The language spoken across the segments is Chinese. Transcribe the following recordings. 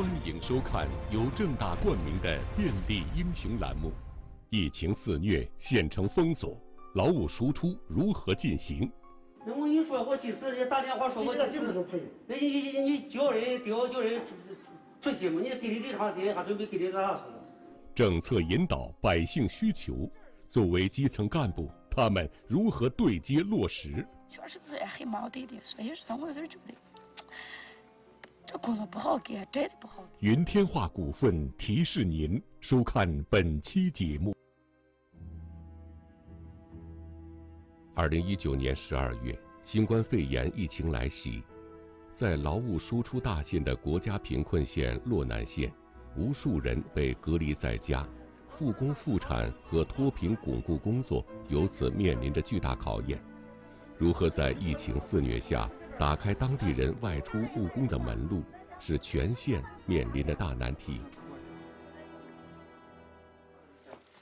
欢迎收看由正大冠名的《遍地英雄》栏目。疫情肆虐，县城封锁，劳务输出如何进行？那我跟你说过几次，人家打电话说过几次，那你你你叫人调叫人出出去嘛？你给你这长时间，还准备给你咋说？政策引导百姓需求，作为基层干部，他们如何对接落实？确实是很矛盾的，所以说我有点觉得这工作不好干，真的不好干。云天化股份提示您收看本期节目。二零一九年十二月，新冠肺炎疫情来袭，在劳务输出大县的国家贫困县洛南县。无数人被隔离在家，复工复产和脱贫巩固工作由此面临着巨大考验。如何在疫情肆虐下打开当地人外出务工的门路，是全县面临的大难题。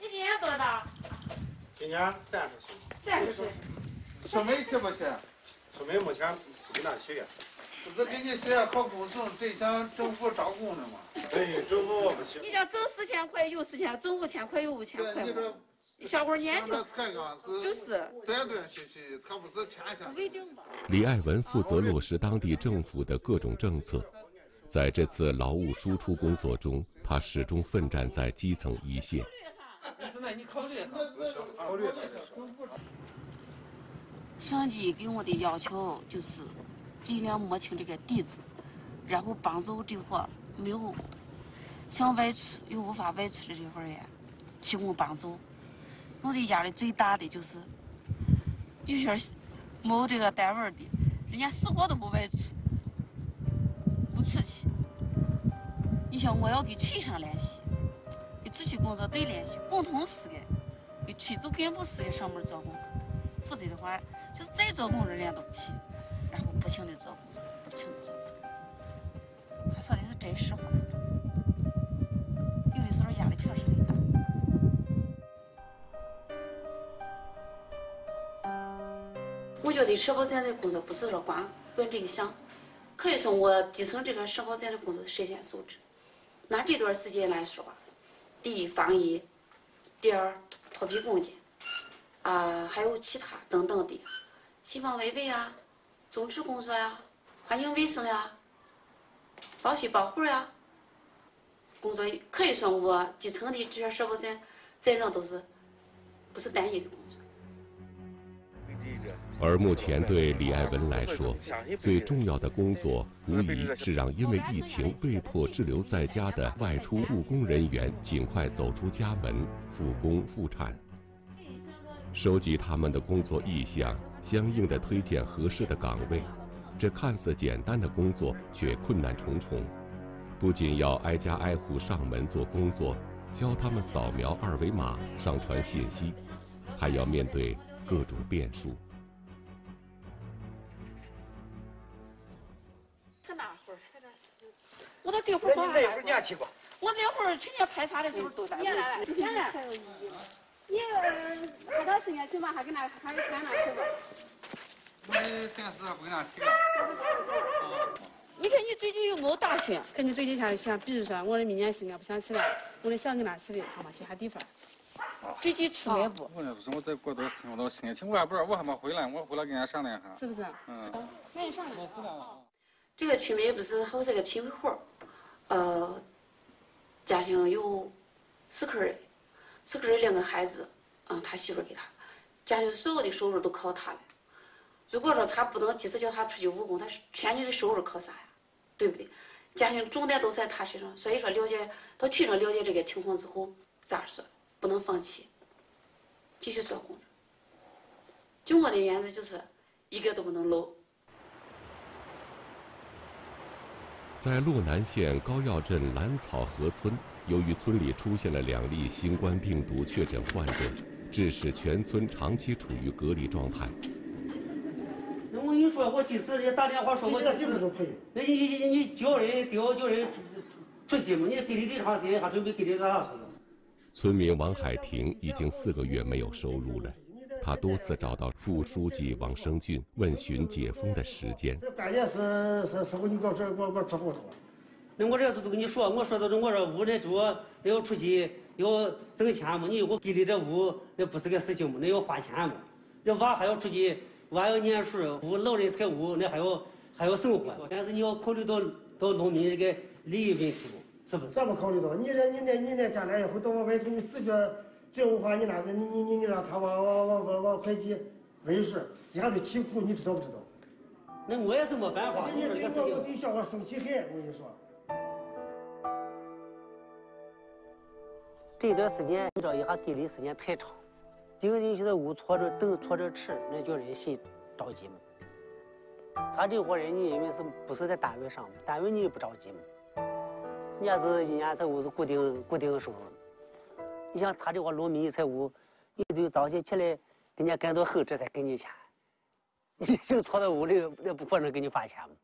你今年多大？今年三十岁。三十岁。出门去不去？出门目前没哪去。不是给你写好工证，真想政府招工的吗？对，政府不去。你想挣四千块有四千，挣五千块有五千块你说，小伙年轻，就是断断续续，他不是前下。不一定吧。李爱文负责落实当地政府的各种政策，在这次劳务输出工作中，他始终奋战在基层一线。现在你考虑哈，考虑。上级给我的要求就是。尽量摸清这个底子，然后帮助这伙没有想外出又无法外出的这伙人提供帮助。我的压力最大的就是有些没有这个单位的，人家死活都不外出，不出去。你像我要跟村上联系，跟支区工作队联系，共同四个跟村组干部四个上门做工，否则的话就是再做工人家都不去。然后不停的做工作，不停的做工作。他说的是真实话，有的时候压力确实大觉得社保站的工作不是说光管这个项，可以说我基层这个社保站的工作是实现素质。拿这段时间来说吧，第一防疫，第二脱脱贫攻坚，啊，还有其他等等的，西方维维啊。种植工作呀，环境卫生呀，保需保护呀，工作可以说我基层的这些社保站责任都是不是单一的工作。而目前对李爱文来说，最重要的工作无疑是让因为疫情被迫滞留在家的外出务工人员尽快走出家门，复工复产。收集他们的工作意向。相应的推荐合适的岗位，这看似简单的工作却困难重重。不仅要挨家挨户上门做工作，教他们扫描二维码、上传信息，还要面对各种变数。我到这会儿那你那会儿年轻吧？我那会儿去年排查的时候都在。来来来，来来。你还到新年去吧，还跟那还是穿那去吧。我的电视回那洗了。你看你最近又没打算？看你最近想想，比如说我的明年新年不想去了，我的想跟那去的，好嘛，其他地方。最近出来不？我那不是我再过段时间我到新年去，我还不知道我还没回来，我回来跟人家商量一下。是不是？嗯。那你商量。这个区民不是还有这个贫困户，呃，家庭有四口人。四口人两个孩子，嗯，他媳妇给他，家庭所有的收入都靠他了。如果说他不能，即使叫他出去务工，他全家的收入靠啥呀？对不对？家庭重担都在他身上，所以说了解到群上了解这个情况之后，咋说？不能放弃，继续做工。就我的原则就是，一个都不能漏。在洛南县高要镇兰草河村。由于村里出现了两例新冠病毒确诊患者，致使全村长期处于隔离状态。那我跟你说过几次，人家打电话说过几次，那你你你叫人调叫人出出去嘛？你给你这长时间，还准备给你咋说？村民王海婷已经四个月没有收入了，他多次找到副书记王生俊问询解封的时间。这关键是是是我你给我这我我支付他了。那我这次都跟你说，我说的是我这屋那主要出去要挣钱嘛，你我给你这屋那不是个事情嘛，那要花钱嘛。这娃还要出去，娃要念书，屋老人财务那还要还要生活。但是你要考虑到到农民这个利益问题嘛，是不是？咱不考虑到你这你那你那将来以后到我外头你自觉自由化，你拿你你你你让他往往往往往会计卫士底下的起哭，你知道不知道？那我也是没办法。你对我我对小我生气很，我跟你说。这段时间你知道一下隔离时间太长，盯进去的屋坐着等坐着吃，那叫人心着急吗？他这伙人你因为是不是在单位上？单位你也不着急吗？伢是一年在屋是固定固定收入。你像他这个农民财务，你得早起起来给人家干到后，这才给你钱。你就坐在屋里，那不可能给你发钱嘛？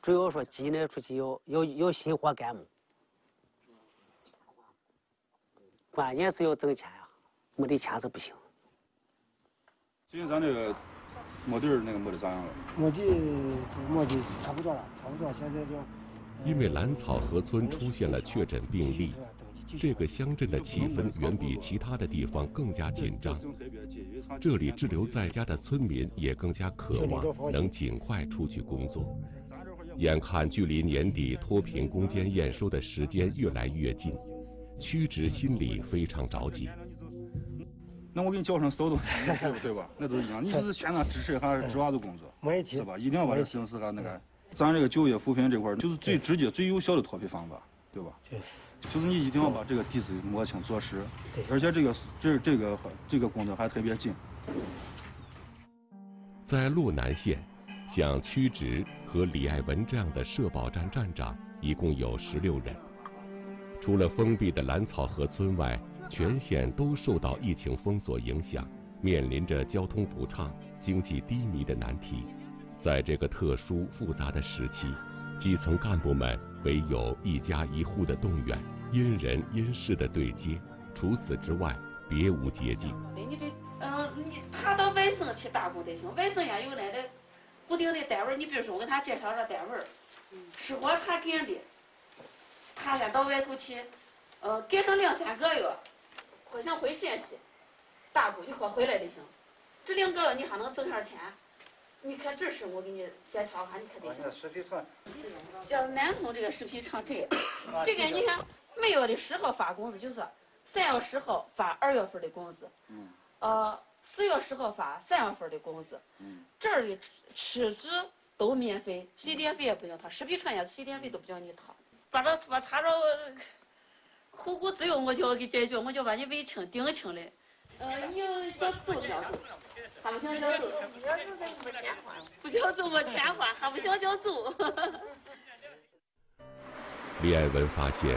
主要说急呢，出去要要要心活干嘛？关键是要挣钱呀，没得钱是不行。最近咱这个磨地儿那个磨的咋样了？磨地磨的差不多了，差不多现在就。因为兰草河村出现了确诊病例，这个乡镇的气氛远比其他的地方更加紧张。这里滞留在家的村民也更加渴望能尽快出去工作。眼看距离年底脱贫攻坚验收的时间越来越近。屈直心里非常着急。那我给你叫上手东西，对吧？那都一样。你就是现在支持一下织袜子工作，是吧？一定要把这形势和那个，咱这个就业扶贫这块就是最直接、最有效的脱贫方法，对吧？就是。就是你一定要把这个底子摸清、做实。对。而且这个这这个这个工作还特别紧。在洛南县，像屈直和李爱文这样的社保站站长一共有十六人。除了封闭的兰草河村外，全县都受到疫情封锁影响，面临着交通不畅、经济低迷的难题。在这个特殊复杂的时期，基层干部们唯有一家一户的动员，因人因事的对接，除此之外别无捷径。你这，嗯，你他到外省去打工得行，外省也有那的固定的单位你比如说，我给他介绍个单位吃活他干的。他先到外头去，呃，干上两三个月，或想回陕西打工，一会儿回来就行。这两个月你还能挣下钱？你看这事，我给你先瞧哈，你看得行。食品厂，像南通这个食品厂，这这个你看，每月的十号发工资，就是三月十号发二月份的工资。嗯。呃，四月十号发三月份的工资。嗯。这儿的吃住都免费，水电费也不用掏，食品厂也是水电费都不叫你掏。把这把查着后顾之忧，我就要给解决，我就把你问清定清了。呃，你叫走不叫走？还不想交租？不交租，没钱花。不叫走没钱花，还不想交租。李爱文发现，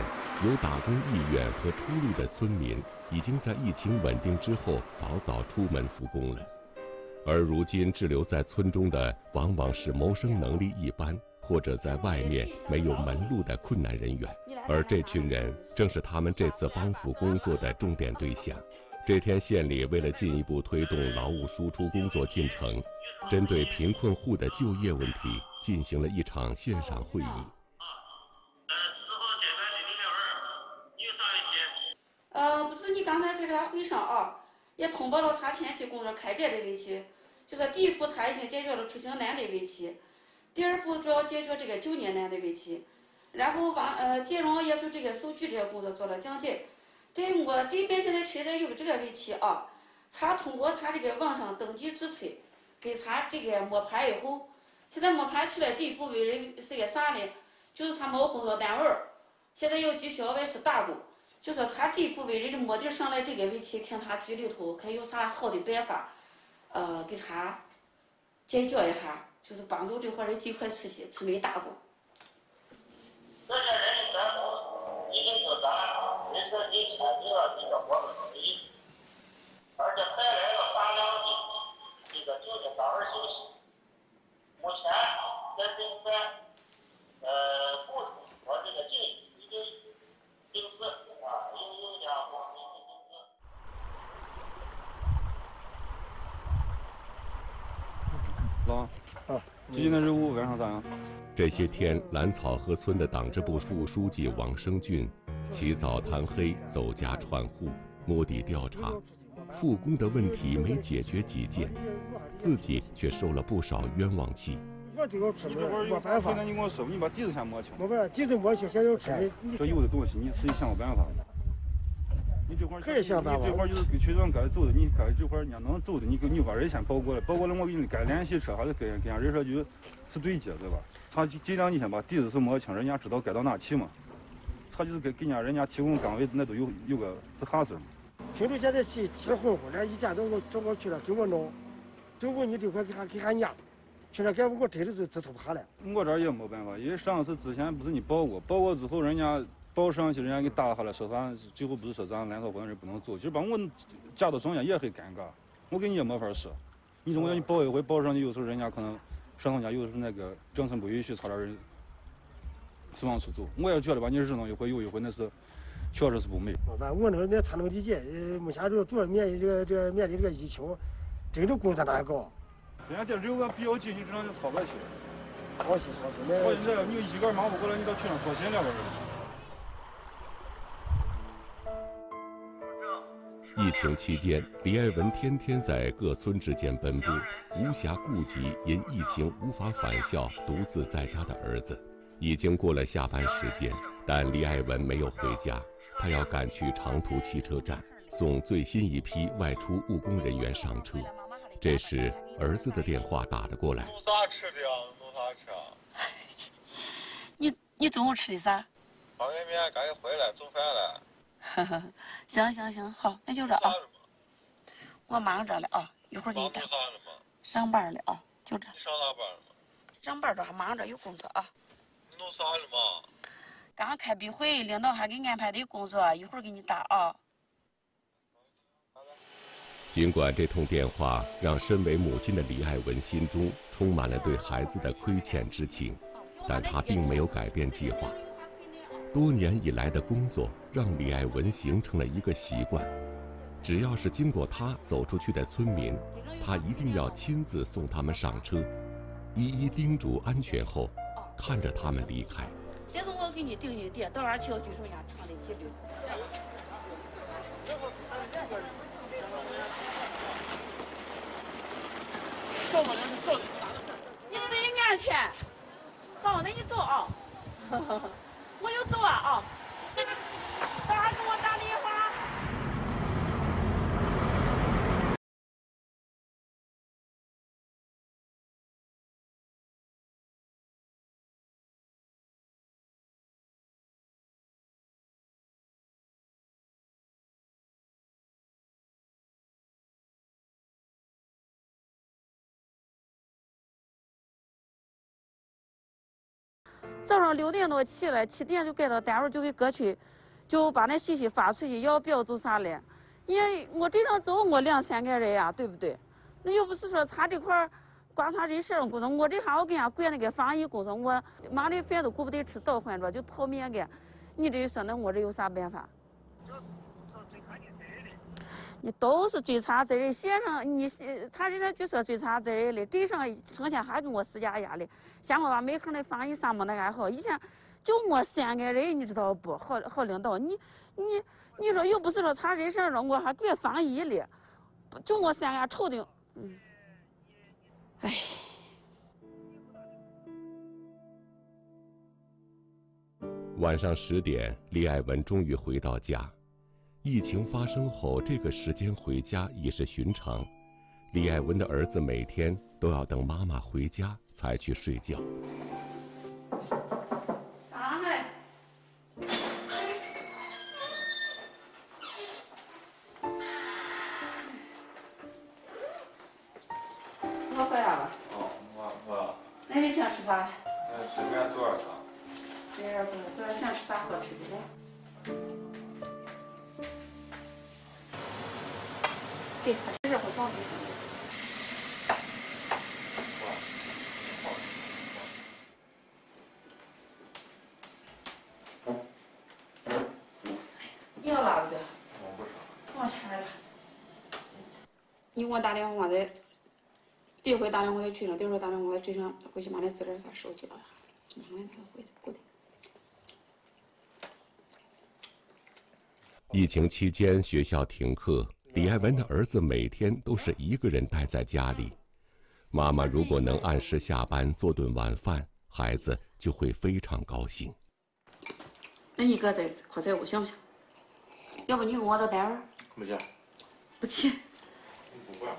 有打工意愿和出路的村民，已经在疫情稳定之后早早出门复工了，而如今滞留在村中的，往往是谋生能力一般。或者在外面没有门路的困难人员，而这群人正是他们这次帮扶工作的重点对象。这天，县里为了进一步推动劳务输出工作进程，针对贫困户的就业问题进行了一场线上会议。呃，四号阶段的李两文，你有啥问题？呃，不是，你刚才才给他会上啊，也通报了他前期工作开展的问题，就说第一步他已经解决了出行难的问题。第二步主要解决这个就业难的问题，然后完呃，金融也是这个收据这些工作做了讲解。对我这边现在存在有这个问题啊，他通过他这个网上登记注册，给他这个摸排以后，现在摸排起来第一步为人是个啥呢？就是他没有工作单位现在要继续要外出打工，就说他第一步为人摸底上来这个问题，看他局里头看有啥好的办法，呃，给他解决一下。就是帮助这伙人尽快出去出门打工。这些人的干部已经是咱人社局签订了这个合同的，而且派来了大量的这个就业单位信息。目前在正在呃部署和这个进已经定制啊，有有家伙已经定制。老王。最近的任务晚上咋样？这些天，兰草河村的党支部副书记王生俊起早贪黑，走家串户，摸底调查，复工的问题没解决几件，自己却受了不少冤枉气。我就要吃没没办法。现在你跟我说，你把底子先摸清。没办法，底子摸清，先要吃。这有的东西你自己想个办法。你这块可以想办法。这块就是给群众该走的，你该这块人家能走的，你给你把人先报过来，报过来我给你该联系车还是跟跟人家人社局是对接，对吧？他尽量你先把底子是摸清，人家知道该到哪去嘛。他就是给给人家人家提供岗位，那都有有个是啥事听说现在起起混混了，一天到晚找我去了给我弄，政府你这块给俺给俺娘，去了给我真的是直头怕了。我这也没办法，因为上次之前不是你报过，报过之后人家报上去，人家给打下来，说啥最后不是说咱兰草关人不能走，其实把我夹到中间也很尴尬，我跟你也没法说。你说我要你报一回报上去，有时候人家可能。上头家有时候那个政策不允许，差点人是往出走。我也觉得吧，你日弄一回有一回，那是确实是不美。反正我能那才能理解。呃，目前主主要面临这个这个面临这个疫情，真的工作难搞。人家这人我比较紧，你只能就操过去。操心操心。操心这个，你一个人忙不过来，你到区上操心了吧？疫情期间，李爱文天天在各村之间奔波，无暇顾及因疫情无法返校、独自在家的儿子。已经过了下班时间，但李爱文没有回家，他要赶去长途汽车站送最新一批外出务工人员上车。这时，儿子的电话打了过来。弄啥吃的呀？弄啥吃啊？你你中午吃的啥？方便面，赶紧回来做饭了。行行行，好，那就这啊。我忙着了啊，一会儿给你打。上班了啊，就这。你上啥班了上班着还忙着有工作啊。你弄啥了嘛？刚开笔会，领导还给安排的工作，一会儿给你打啊。尽管这通电话让身为母亲的李爱文心中充满了对孩子的亏欠之情，但她并没有改变计划。多年以来的工作让李爱文形成了一个习惯，只要是经过他走出去的村民，他一定要亲自送他们上车，一一叮嘱安全后，看着他们离开。这是我给你定的点，到哪儿去？我举手人家唱的几率。你注意安全。好，那你走啊。走啊啊！早上六点多起来，七点就赶到单位，就给各区，就把那信息发出去，要表做啥嘞？因为我这上走我两三个人呀，对不对？那又不是说他这块儿观察人事工作，我这下我跟人家管那个防疫工作，我忙的饭都顾不得吃，倒换着就泡面干。你这一说那我这有啥办法？你都是追查责任，县上你查人上就说追查责任了，镇上成天还给我施加压力。嫌我把门口那防疫啥没那个好，以前就我三个人，你知道不？好好领导，你你你说又不是说查人事了，我还管防疫哩，就我三个愁的，嗯，哎。晚上十点，李爱文终于回到家。疫情发生后，这个时间回家已是寻常。李爱文的儿子每天都要等妈妈回家才去睡觉。对，这是会放就行了。你要辣子不？我不吃。我切点辣子。你给我打电话，我再，第一回打电话给局长，第二回打电话给局长，回去把那资料啥收集了一下。疫情期间，学校停课，李爱文的儿子每天都是一个人待在家里。妈妈如果能按时下班做顿晚饭，孩子就会非常高兴。那你搁这靠在屋行不行？要不你跟我到单位？不去。不去。不管。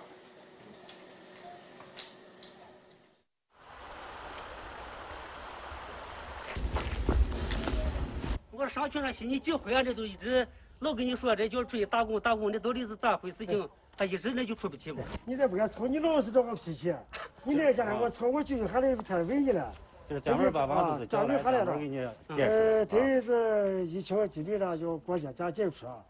我上学那些年几回啊，这都一直。老跟你说，这叫出去打工，打工，那到底是咋回事情？他一直那就出不去嘛。你再不敢吵，你老是这个脾气。你那家我吵，我就还得太文艺了。就是正好把房子交来，正好给你呃，这次疫情基本上就国家咱解除啊。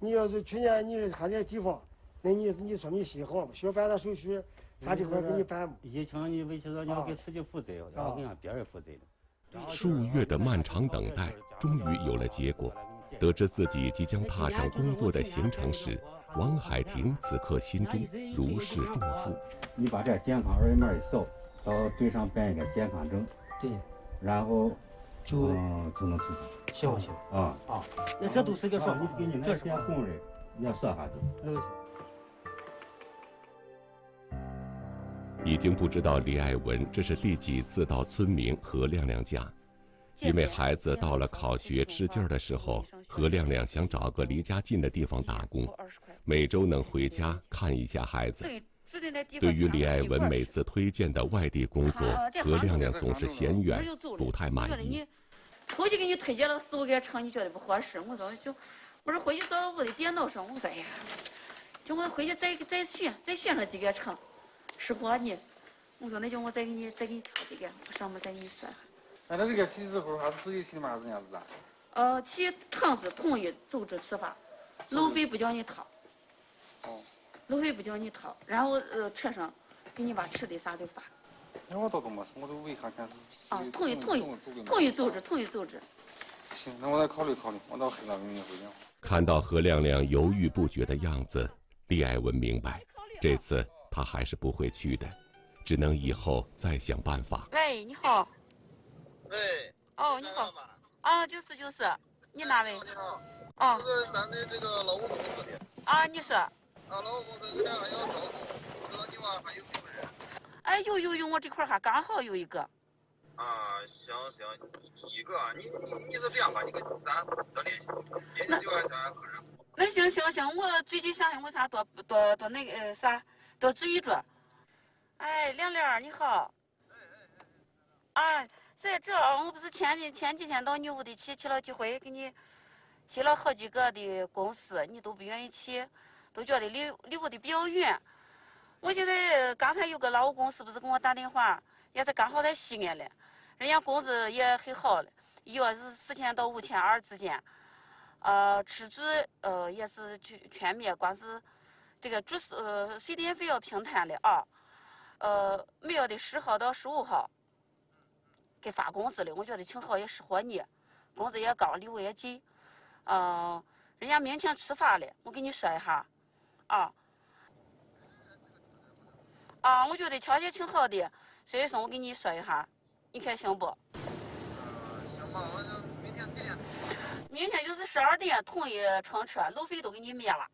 你要是去年你还在地方，那你你说你心好嘛？需要办点手续，咱这块给你办。疫情你维持到你要给自己负责，要给别人负责的。数月的漫长等待，终于有了结果。得知自己即将踏上工作的行程时，王海婷此刻心中如释重负。你把这健康二维码一扫，到队上办一个健康证，对，然后就就能出去。行行啊啊，那这都是个说法。你给你那些工人，你要说下子。已经不知道李爱文这是第几次到村民何亮亮家。因为孩子到了考学吃劲儿的时候，何亮亮想找个离家近的地方打工，每周能回家看一下孩子。对于李爱文每次推荐的外地工作，何亮亮总是嫌远，不太满意。后期给你推荐了四五个厂，你觉得不合适？我说就，我说回去找我的电脑上，我说哎呀，叫我回去再再选，再选上几个城，适合你。我说那就我再给你再给你挑几个，不上我再给你说。那他这个起之后，还是自己起的吗？还是人家子的？呃，起厂子统一组织吃饭，路费不叫你掏。哦。路费不叫你掏，然后呃车上给你把吃的啥就发。那我倒都没事，我都问一下看。啊，统一统一统一组织，统一组织。行，那我再考虑考虑，我到黑龙江给你回电话。看到何亮亮犹豫不决的样子，李爱文明白，这次他还是不会去的，只能以后再想办法。喂，你好。喂，哦，你好，啊，就是就是，你哪位？你好，啊，这是咱的这个劳务公司的。啊，你说。啊，劳务公司这边还要招工，不知道你娃还有没有人？哎，有有有，我这块还刚好有一个。啊，行行，一个，你你你是这样吧，你跟咱多联系，联系就按咱个人。那行行行，我最近想为啥多多多那个啥，多注意着。哎，亮亮你好。哎哎哎。啊。在这，我不是前几前几天到你屋里去去了几回，给你去了好几个的公司，你都不愿意去，都觉得离离我的比较远。我现在刚才有个劳务公司不是给我打电话，也是刚好在西安嘞，人家工资也很好了，一月是四千到五千二之间，呃，吃住呃也是全全免，光是这个住宿呃水电费要平摊的啊，呃每月的十号到十五号。给发工资了，我觉得挺好，也适合你，工资也高，离我也近，嗯，人家明天出发了，我跟你说一下，啊，啊，我觉得条件挺好的，所以说我跟你说一下，你看行不？行吧，我明天几点？明天就是十二点，统一乘车，路费都给你免了。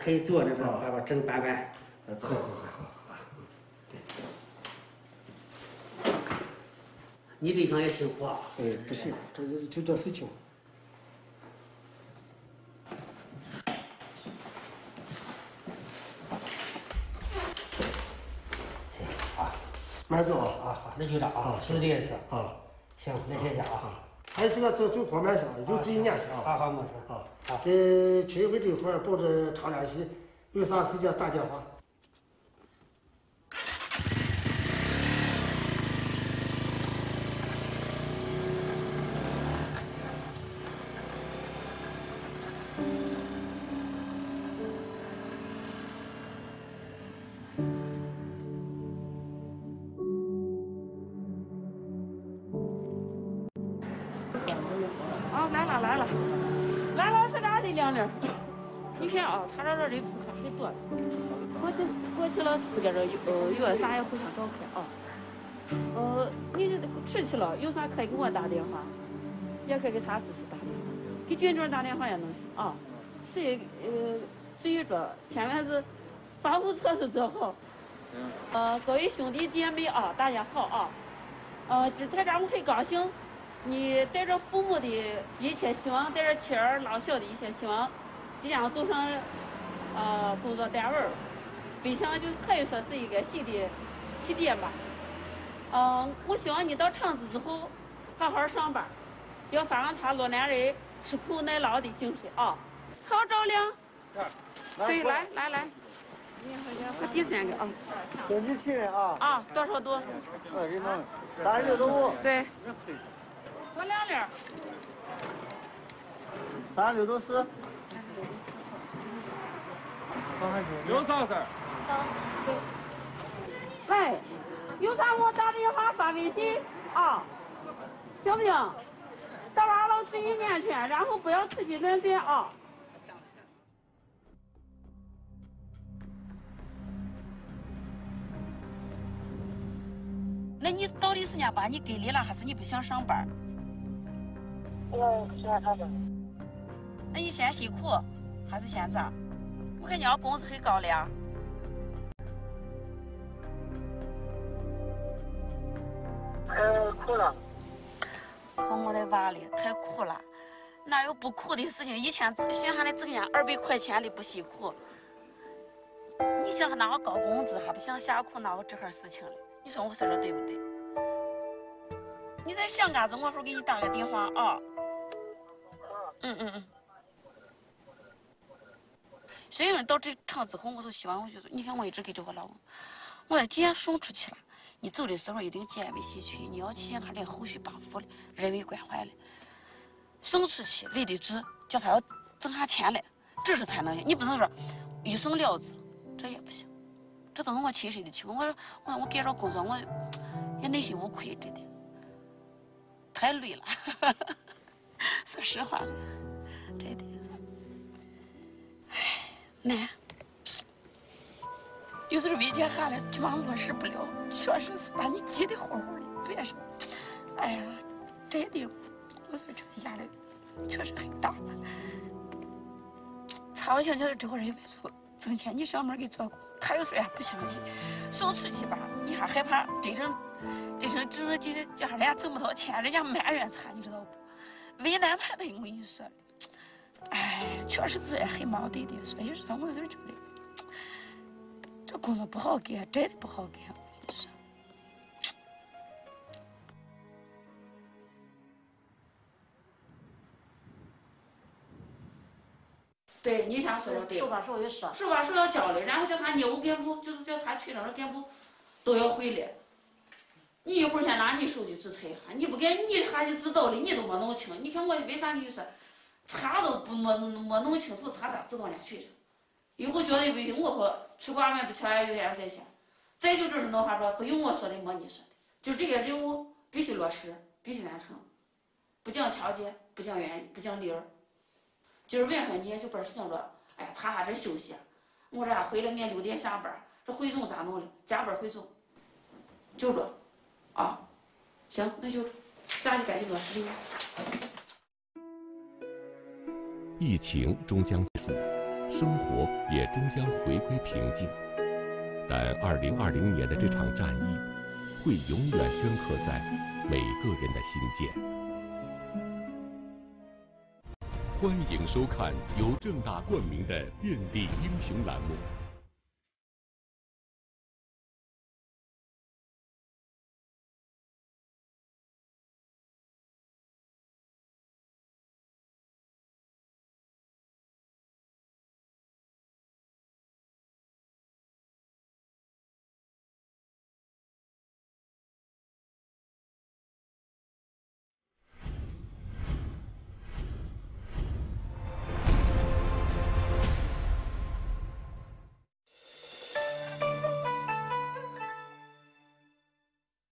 可以坐那边，把把整办办，好好好。你这项也辛苦啊！哎，不行，这就就这事情。啊，慢走啊！啊好，那就这啊，是这个事啊，行，那谢谢啊。还有这个走走方面上，就注意安全啊。好好没事啊。给村委这块保持常联系，有啥事情打电话。有啥可以给我打电话，也可以给他自己打电话，给军长打电话也能行啊。至于呃，至于说千万是防护措施做好。嗯呃，各位兄弟姐妹啊，大家好啊。呃，今天咱们很高兴，你带着父母的一切希望，带着妻儿老小的一切希望，即将走上呃工作单位儿，北乡就可以说是一个新的起点吧。嗯，我希望你到厂子之后好好上班，要发扬咱洛南人吃苦耐劳的精神啊！好赵亮。对，来来来，我第三个啊。兄弟亲人啊。啊，多少度？我给弄。三十六度五。对。我两粒。三十六度四。有啥事儿？来，有啥我打电话发微信啊，行不行？到二楼至于面前，然后不要吃鸡乱便啊。那你到底是人家把你隔离了，还是你不想上班？我不想上班。那你嫌辛苦，还是嫌咋？我看你要工资很高了呀。太苦了。和我的娃哩，太苦了，哪有不苦的事情？以前学下来挣人家二百块钱的不辛苦。你想拿个高工资还不想下苦，哪有这哈事情嘞？你说我说的对不对？你在想干子？我会给你打个电话啊。嗯嗯嗯。所以说到这场之后，我就希望我就说，你看我一直给这个老公，我说既然送出去了，你走的时候一定建微信群，你要写上这后续帮扶的、人为关怀的。送出去为的是叫他要挣下钱来，这是才能行。你不能说一生了之，这也不行。这都是我亲身的情况。我说，我我干这工作，我也内心无愧，真的太累了。说实话，真的，唉，难。有时候为见下来，起码落实不了，确实是把你急得火火的。别说，哎呀，真的，我是觉得压力确实很大。操心就是这个人外出挣钱，你上门给做工。他有时候也不相信，送出去吧，你还害怕真正，真正真正今叫人家挣不到钱，人家埋怨他，你知道不？为难他的，我跟你说，哎，确实是很矛盾的。所以说，我就觉得这工作不好干，真的不好干。对你想说的对，手把手也说，手把手要教的，然后叫他业务干部，就是叫他区长的干部都要会了。你一会儿先拿你手机注册一下，你不给你还是知道的，你都没弄清。你看我为啥跟你说，查都不没没弄清楚，查咋知道人家区以后觉得不行，我和吃瓜饭不吃完有点在先。再就就是那话说，可有我说的没你说的，就这个任务必须落实，必须完成，不讲条件，不讲原因，不讲理儿。今儿晚上你也就本想着，哎呀，查下这休息。我这回来俺六点下班，这汇总咋弄的？加班汇总，就这，啊，行，那就下去赶紧落实。疫情终将，生活也终将回归平静，但二零二零年的这场战役，会永远镌刻在每个人的心间。欢迎收看由正大冠名的《遍地英雄》栏目。